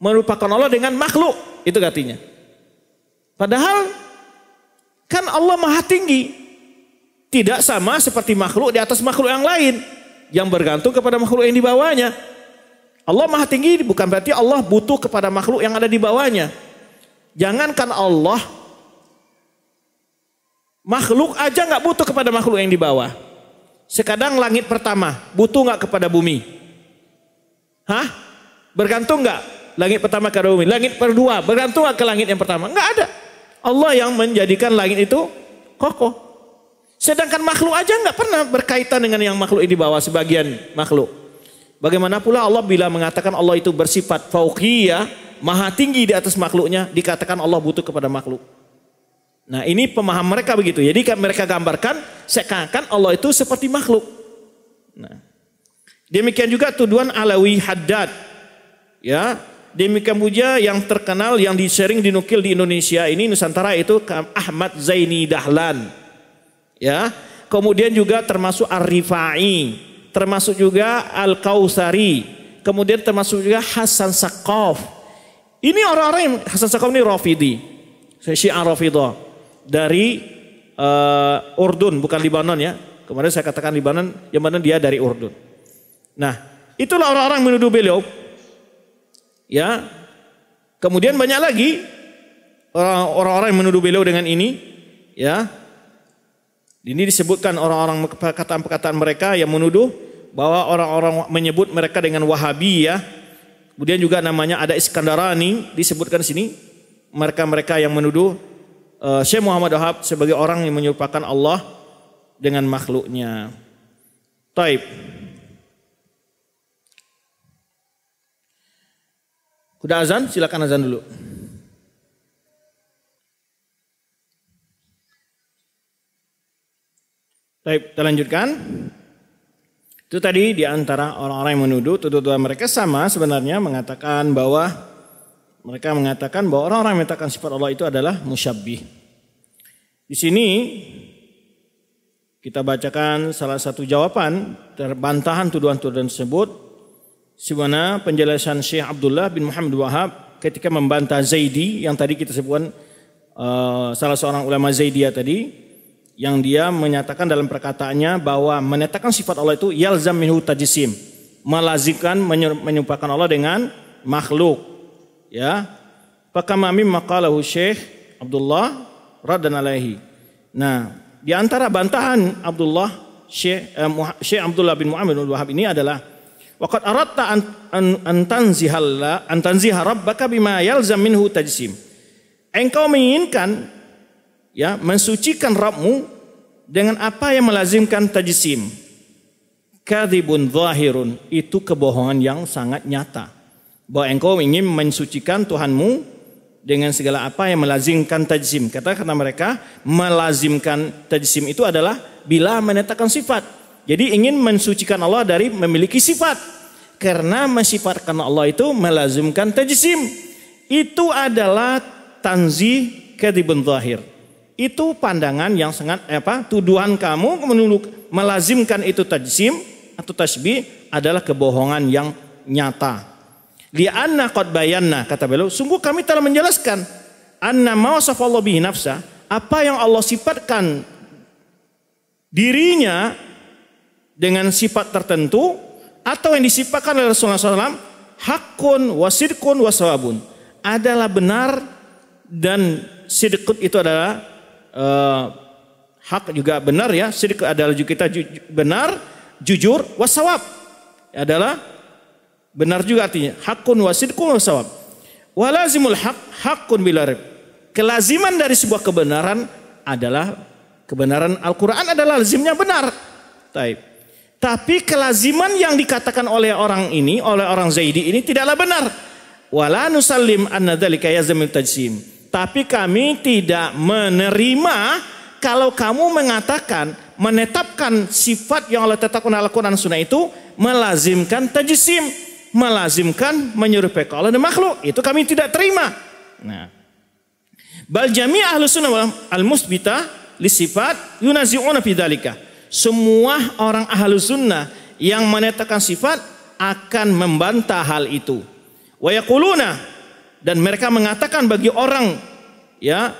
merupakan Allah dengan makhluk, itu artinya. Padahal kan Allah maha tinggi, tidak sama seperti makhluk di atas makhluk yang lain yang bergantung kepada makhluk yang di bawahnya. Allah maha tinggi bukan berarti Allah butuh kepada makhluk yang ada di bawahnya. Jangankan Allah, makhluk aja nggak butuh kepada makhluk yang di bawah. Sekadang langit pertama butuh nggak kepada bumi? Hah? Bergantung nggak langit pertama ke bumi? Langit kedua bergantung nggak ke langit yang pertama? Nggak ada. Allah yang menjadikan langit itu kokoh. Sedangkan makhluk aja nggak pernah berkaitan dengan yang makhluk di bawah sebagian makhluk. Bagaimana pula Allah bila mengatakan Allah itu bersifat fauqiyah, maha tinggi di atas makhluknya, dikatakan Allah butuh kepada makhluk. Nah ini pemaham mereka begitu. Jadi mereka gambarkan seakan-akan Allah itu seperti makhluk. Nah, demikian juga tuduhan Alawi Haddad. Ya, demikian juga yang terkenal yang disering dinukil di Indonesia ini Nusantara itu Ahmad Zaini Dahlan. Ya, kemudian juga termasuk Ar-Rifai, termasuk juga Al-Kausari, kemudian termasuk juga Hasan Saqaf. Ini orang-orang yang Hasan Sakam ini Rafidi. Syiah Rafidah. Dari uh, Urdun, bukan Libanon ya. Kemarin saya katakan Libanon, yang mana dia dari Urdun. Nah, itulah orang-orang menuduh beliau. Ya. Kemudian banyak lagi orang-orang yang menuduh beliau dengan ini. Ya. Ini disebutkan orang-orang perkataan-perkataan mereka yang menuduh bahwa orang-orang menyebut mereka dengan Wahabi ya Kemudian juga namanya ada Iskandarani disebutkan sini. Mereka-mereka yang menuduh uh, Syekh Muhammad Wahab sebagai orang yang menyerupakan Allah dengan makhluknya. Taib. Sudah azan? Silakan azan dulu. Taib, kita lanjutkan. Itu tadi di antara orang-orang yang menuduh tuduhan mereka sama sebenarnya mengatakan bahwa mereka mengatakan bahwa orang-orang yang mengatakan sifat Allah itu adalah musyabbih. Di sini kita bacakan salah satu jawaban terbantahan tuduhan-tuduhan tersebut Sebenarnya penjelasan Syekh Abdullah bin Muhammad Wahab ketika membantah Zaidi yang tadi kita sebutkan uh, salah seorang ulama Zaidiyah tadi yang dia menyatakan dalam perkataannya bahwa menetapkan sifat Allah itu yalzam minhu tajisim melazimkan menyerupakan Allah dengan makhluk. Ya. Pakamami maqalahu Syekh Abdullah radan alaihi. Nah di antara bantahan Abdullah Syekh, eh, Syekh Abdullah bin Muhammad bin Wahab ini adalah waqad aratta an, an, an tanzihalla an tanziha rabbaka bima yalzam minhu tajsim. Engkau menginginkan ya mensucikan Rabbmu dengan apa yang melazimkan tajisim. Kadhibun zahirun itu kebohongan yang sangat nyata. Bahwa engkau ingin mensucikan Tuhanmu dengan segala apa yang melazimkan tajsim. Kata kata mereka, melazimkan tajsim itu adalah bila menetapkan sifat. Jadi ingin mensucikan Allah dari memiliki sifat. Karena mensifatkan Allah itu melazimkan tajsim. Itu adalah tanzih kedibun zahir. Itu pandangan yang sangat apa? Tuduhan kamu menurut melazimkan itu tajsim atau tasbih adalah kebohongan yang nyata. Lianna qad bayanna kata beliau, sungguh kami telah menjelaskan anna ma wasafallahu bihi nafsa, apa yang Allah sifatkan dirinya dengan sifat tertentu atau yang disifatkan oleh Rasulullah SAW hakun wasidkun wasawabun adalah benar dan sidqut itu adalah uh, hak juga benar ya sidq adalah kita benar jujur wasawab adalah Benar juga artinya. Hakun wasidkun wasawab. Walazimul hak hakun bilarib. Kelaziman dari sebuah kebenaran adalah kebenaran Al-Quran adalah lazimnya benar. Taib. Tapi kelaziman yang dikatakan oleh orang ini, oleh orang Zaidi ini tidaklah benar. Wala nusallim anna dzalika yazmil tajsim. Tapi kami tidak menerima kalau kamu mengatakan menetapkan sifat yang Allah tetapkan dalam Al-Quran Sunnah itu melazimkan tajsim melazimkan menyerupai Allah dan makhluk. Itu kami tidak terima. Nah. Bal jami' ahlu sunnah al musbita li sifat yunazi'una fi dhalika. Semua orang ahlu sunnah yang menetapkan sifat akan membantah hal itu. Wa yaquluna dan mereka mengatakan bagi orang ya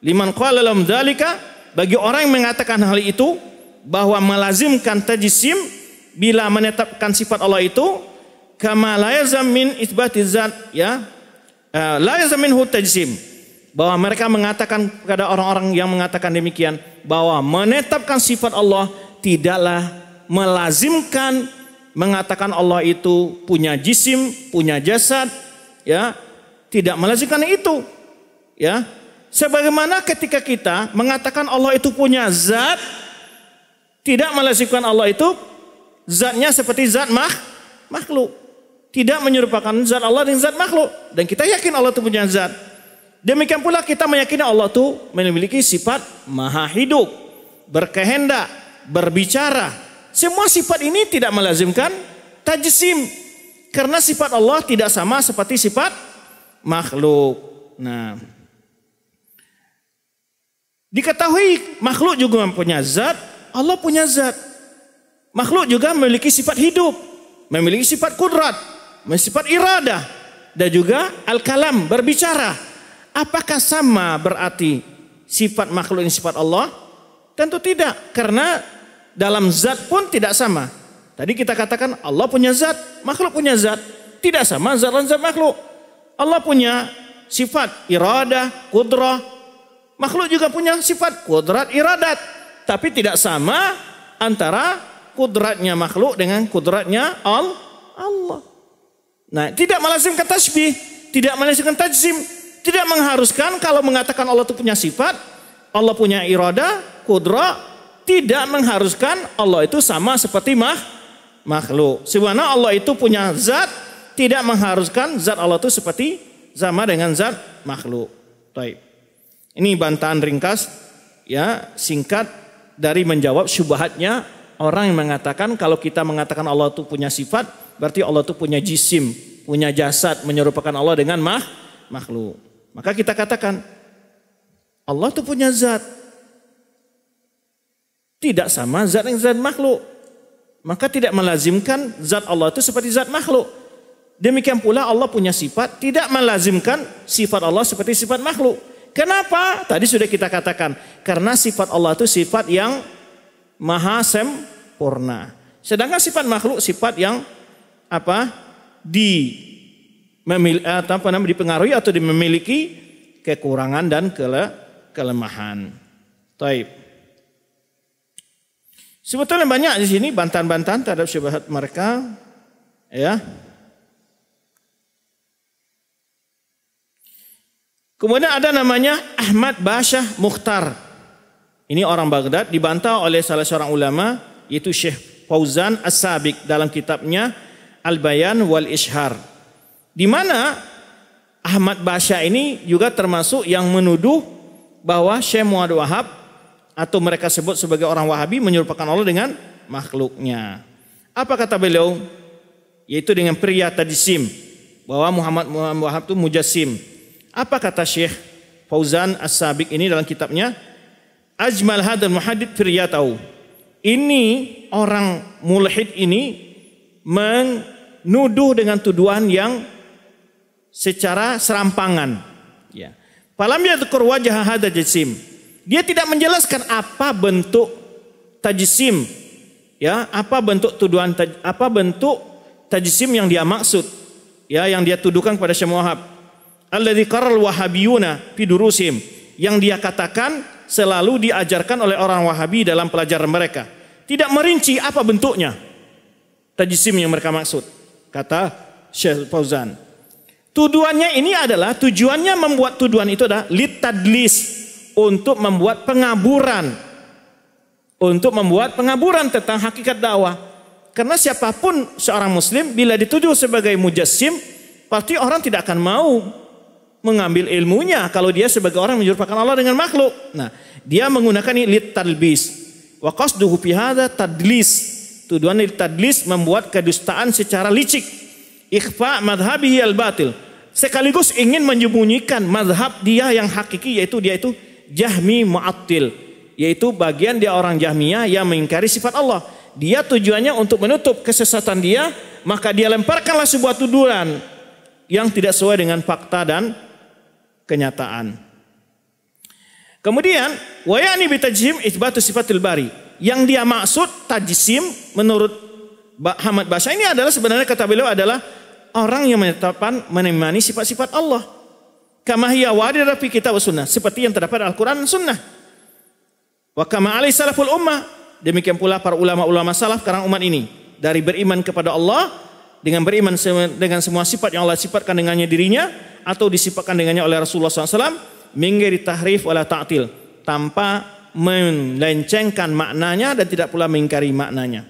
liman qala lam dhalika bagi orang yang mengatakan hal itu bahwa melazimkan tajisim bila menetapkan sifat Allah itu kama la yazam min itsbati zat ya uh, la yazam minhu tajsim. Bahwa mereka mengatakan kepada orang-orang yang mengatakan demikian bahwa menetapkan sifat Allah tidaklah melazimkan mengatakan Allah itu punya jisim, punya jasad, ya, tidak melazimkan itu. Ya. Sebagaimana ketika kita mengatakan Allah itu punya zat, tidak melazimkan Allah itu zatnya seperti zat mah, makhluk tidak menyerupakan zat Allah dengan zat makhluk dan kita yakin Allah itu punya zat. Demikian pula kita meyakini Allah itu memiliki sifat maha hidup, berkehendak, berbicara. Semua sifat ini tidak melazimkan tajsim karena sifat Allah tidak sama seperti sifat makhluk. Nah, diketahui makhluk juga punya zat, Allah punya zat. Makhluk juga memiliki sifat hidup, memiliki sifat kudrat, sifat iradah dan juga al-kalam berbicara. Apakah sama berarti sifat makhluk ini sifat Allah? Tentu tidak, karena dalam zat pun tidak sama. Tadi kita katakan Allah punya zat, makhluk punya zat. Tidak sama zat dan zat makhluk. Allah punya sifat iradah, kudrah. Makhluk juga punya sifat kudrat, iradat. Tapi tidak sama antara kudratnya makhluk dengan kudratnya Allah. Nah, tidak melazimkan tasbih, tidak melazimkan tajzim, tidak mengharuskan kalau mengatakan Allah itu punya sifat, Allah punya irada, kudra, tidak mengharuskan Allah itu sama seperti mah, makhluk. Sebenarnya Allah itu punya zat, tidak mengharuskan zat Allah itu seperti sama dengan zat makhluk. Baik. Ini bantahan ringkas ya singkat dari menjawab syubhatnya orang yang mengatakan kalau kita mengatakan Allah itu punya sifat berarti Allah itu punya jisim, punya jasad menyerupakan Allah dengan mah, makhluk. Maka kita katakan Allah itu punya zat. Tidak sama zat yang zat makhluk. Maka tidak melazimkan zat Allah itu seperti zat makhluk. Demikian pula Allah punya sifat tidak melazimkan sifat Allah seperti sifat makhluk. Kenapa? Tadi sudah kita katakan karena sifat Allah itu sifat yang maha sempurna. Sedangkan sifat makhluk sifat yang apa di memil, apa namanya dipengaruhi atau memiliki kekurangan dan kele, kelemahan. Taib. Sebetulnya banyak di sini bantahan-bantahan terhadap syubhat mereka, ya. Kemudian ada namanya Ahmad Bashah Mukhtar. Ini orang Baghdad dibantah oleh salah seorang ulama yaitu Syekh Fauzan As-Sabiq dalam kitabnya Al-Bayan wal Ishar. Di mana Ahmad Basya ini juga termasuk yang menuduh bahwa Syekh Muhammad Wahab atau mereka sebut sebagai orang Wahabi menyerupakan Allah dengan makhluknya. Apa kata beliau? Yaitu dengan pria tajsim bahwa Muhammad Muhammad Wahab itu mujassim. Apa kata Syekh Fauzan As-Sabiq ini dalam kitabnya? Ajmal hadal muhadid firyatau. Ini orang mulhid ini menuduh dengan tuduhan yang secara serampangan. Ya. Falam wajah hada jisim. Dia tidak menjelaskan apa bentuk tajsim, ya, apa bentuk tuduhan apa bentuk tajsim yang dia maksud, ya, yang dia tuduhkan kepada Syekh Wahab. Alladzi qaral wahabiyuna fi durusim, yang dia katakan selalu diajarkan oleh orang Wahabi dalam pelajaran mereka. Tidak merinci apa bentuknya. Tajsim yang mereka maksud. Kata Syekh Fauzan. Tuduhannya ini adalah tujuannya membuat tuduhan itu adalah litadlis untuk membuat pengaburan. Untuk membuat pengaburan tentang hakikat dakwah. Karena siapa pun seorang muslim bila dituduh sebagai mujassim, pasti orang tidak akan mau mengambil ilmunya kalau dia sebagai orang menyerupakan Allah dengan makhluk. Nah, dia menggunakan ini talbis. Wa qasduhu fi tadlis. Tuduhan lit tadlis membuat kedustaan secara licik. Ikhfa madhabihi al-batil. Sekaligus ingin menyembunyikan madhab dia yang hakiki yaitu dia itu Jahmi Mu'attil yaitu bagian dia orang Jahmiyah yang mengingkari sifat Allah. Dia tujuannya untuk menutup kesesatan dia, maka dia lemparkanlah sebuah tuduhan yang tidak sesuai dengan fakta dan kenyataan. Kemudian wayani bitajim isbatu sifatil bari. Yang dia maksud tajsim menurut Hamad Basya ini adalah sebenarnya kata beliau adalah orang yang menetapkan menemani sifat-sifat Allah. Kama hiya waridah fi kitab sunnah. Seperti yang terdapat Al-Quran sunnah. Wa kama alai salaful ummah. Demikian pula para ulama-ulama salaf karena umat ini. Dari beriman kepada Allah. Dengan beriman dengan semua sifat yang Allah sifatkan dengannya dirinya. Atau disifatkan dengannya oleh Rasulullah SAW. Minggiri tahrif wala ta'til. Tanpa melencengkan maknanya dan tidak pula mengingkari maknanya.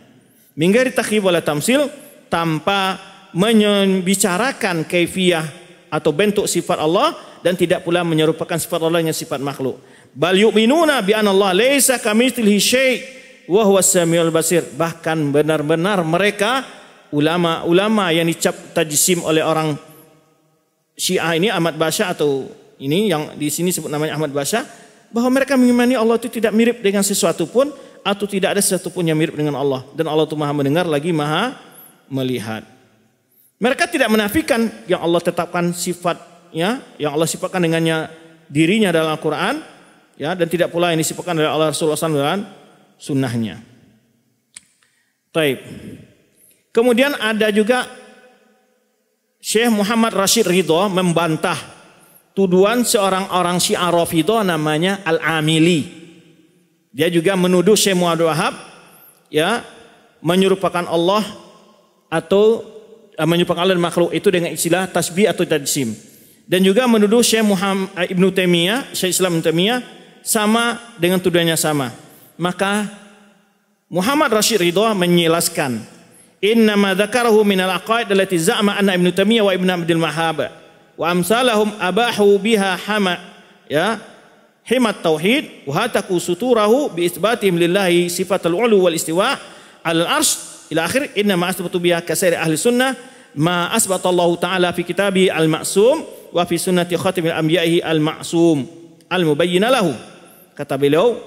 Minggiri tahrif wala tamsil. Tanpa membicarakan kaifiyah atau bentuk sifat Allah dan tidak pula menyerupakan sifat Allah dengan sifat makhluk. Bal yu'minuna bi anna Allah laisa kamitslihi syai' wa huwa samiul basir. Bahkan benar-benar mereka ulama-ulama yang dicap tajsim oleh orang Syiah ini Ahmad Basya atau ini yang di sini sebut namanya Ahmad Basya bahwa mereka mengimani Allah itu tidak mirip dengan sesuatu pun atau tidak ada sesuatu pun yang mirip dengan Allah dan Allah itu Maha mendengar lagi Maha melihat. Mereka tidak menafikan yang Allah tetapkan sifatnya, yang Allah sifatkan dengannya dirinya dalam Al-Quran, ya, dan tidak pula yang disifatkan oleh Allah Rasulullah SAW dan sunnahnya. Taib. Kemudian ada juga Syekh Muhammad Rashid Ridho membantah tuduhan seorang orang Syiah Rafidah namanya Al-Amili. Dia juga menuduh Syekh Muhammad Wahab ya menyerupakan Allah atau uh, menyerupakan Allah dan makhluk itu dengan istilah tasbih atau tajsim. Dan juga menuduh Syekh Muhammad uh, Ibnu Taimiyah, Syekh Islam Ibnu Taimiyah sama dengan tuduhannya sama. Maka Muhammad Rashid Ridho menjelaskan, "Inna ma dzakarahu min al-aqaid allati za'ama anna Ibnu Taimiyah wa Ibnu Abdul Wahhab. Wa amsalahum abahu biha hama ya himat tauhid wa hataku suturahu bi isbatihim lillahi sifatul ulu wal istiwa al arsh ila akhir. Inna ma asbatu biha kasairi ahli sunnah ma Allah taala fi kitabi al ma'sum wa fi sunnati khatimil anbiya'i al ma'sum al mubayyina lahu. Kata beliau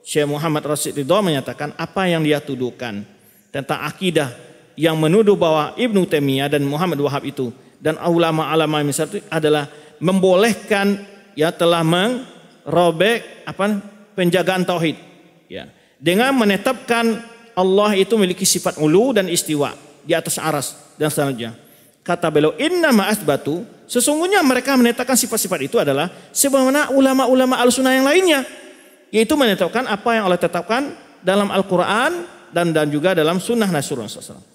Syekh Muhammad Rasid Ridho menyatakan apa yang dia tuduhkan tentang akidah yang menuduh bahwa Ibnu Taimiyah dan Muhammad Wahab itu dan ulama-ulama misal itu adalah membolehkan ya telah merobek apa penjagaan tauhid ya dengan menetapkan Allah itu memiliki sifat ulu dan istiwa di atas aras dan selanjutnya. Kata beliau, inna batu, sesungguhnya mereka menetapkan sifat-sifat itu adalah sebagaimana ulama-ulama al-sunnah yang lainnya. Yaitu menetapkan apa yang Allah tetapkan dalam Al-Quran dan dan juga dalam sunnah Rasulullah SAW.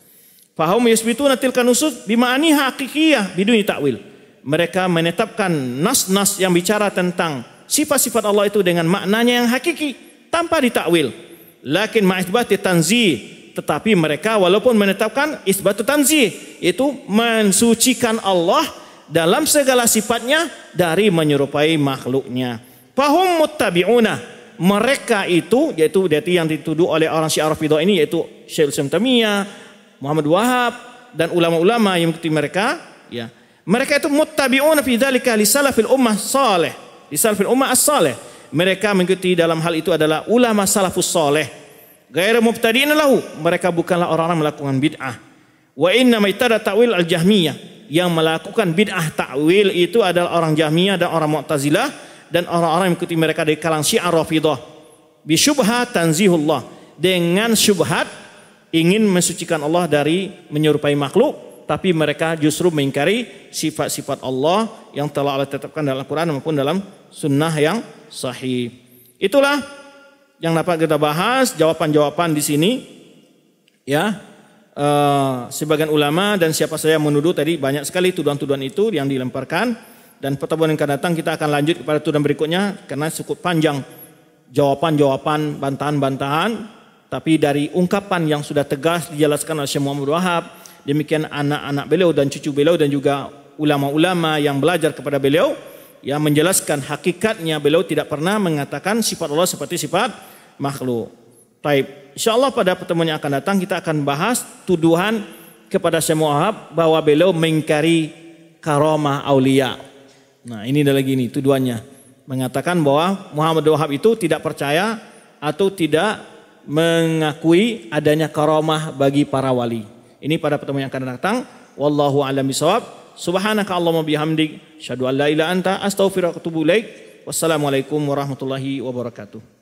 Fahum yusbituna tilka nusus bima'ani hakikiyah biduni ta'wil. Mereka menetapkan nas-nas yang bicara tentang sifat-sifat Allah itu dengan maknanya yang hakiki tanpa ditakwil lakin ma'isbati tanzih tetapi mereka walaupun menetapkan isbatu tanzih itu mensucikan Allah dalam segala sifatnya dari menyerupai makhluknya. Fahum muttabi'una mereka itu yaitu yang dituduh oleh orang Syiah Rafidhah ini yaitu Syekh Islam Tamiyah, Muhammad Wahab dan ulama-ulama yang mengikuti mereka ya. Mereka itu muttabi'una fi dzalika li salafil ummah salih, li salafil ummah as-salih. Mereka mengikuti dalam hal itu adalah ulama salafus salih. Gairu mubtadi'in lahu, mereka bukanlah orang-orang melakukan bid'ah. Wa inna maitada ta'wil al-jahmiyah yang melakukan bid'ah ta'wil itu adalah orang Jahmiyah dan orang Mu'tazilah dan orang-orang yang mengikuti mereka dari kalangan Syiah Rafidhah bisyubhat tanzihullah dengan syubhat ingin mensucikan Allah dari menyerupai makhluk tapi mereka justru mengingkari sifat-sifat Allah yang telah Allah tetapkan dalam Al-Quran maupun dalam sunnah yang sahih. Itulah yang dapat kita bahas jawaban-jawaban di sini. Ya, uh, sebagian ulama dan siapa saya menuduh tadi banyak sekali tuduhan-tuduhan itu yang dilemparkan. Dan pertemuan yang akan datang kita akan lanjut kepada tuduhan berikutnya karena cukup panjang jawaban-jawaban, bantahan-bantahan. Tapi dari ungkapan yang sudah tegas dijelaskan oleh Syekh Muhammad Wahab, demikian anak-anak beliau dan cucu beliau dan juga ulama-ulama yang belajar kepada beliau yang menjelaskan hakikatnya beliau tidak pernah mengatakan sifat Allah seperti sifat makhluk. Taib. Insyaallah pada pertemuan yang akan datang kita akan bahas tuduhan kepada Syekh Wahab bahwa beliau mengingkari karomah aulia. Nah ini ada lagi nih tuduhannya. Mengatakan bahwa Muhammad Wahab itu tidak percaya atau tidak mengakui adanya karomah bagi para wali. Ini pada pertemuan yang akan datang. Wallahu a'lam bishawab. Subhanaka Allahumma bihamdik. Syadu an la anta astaghfiruka wa. Wassalamualaikum warahmatullahi wabarakatuh.